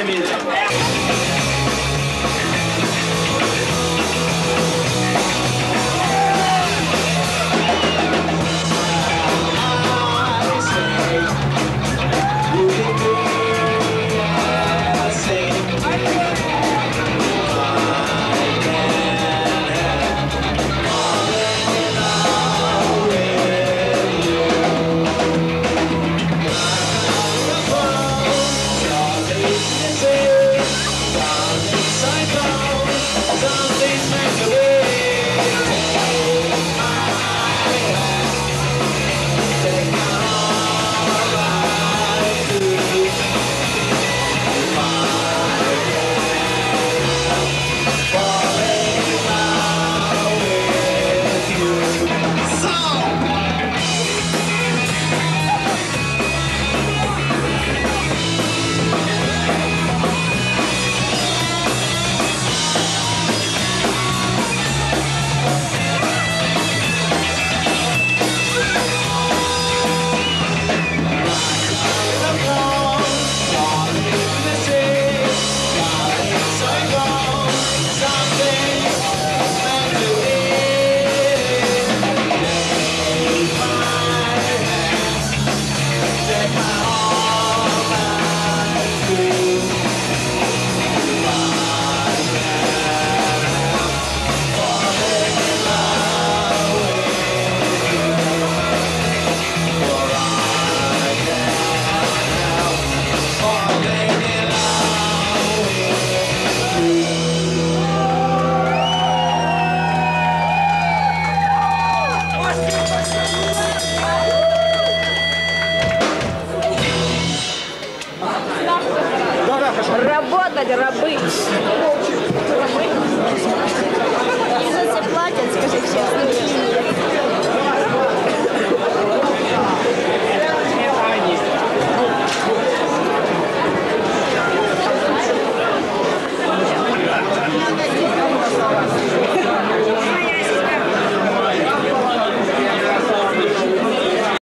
Emil.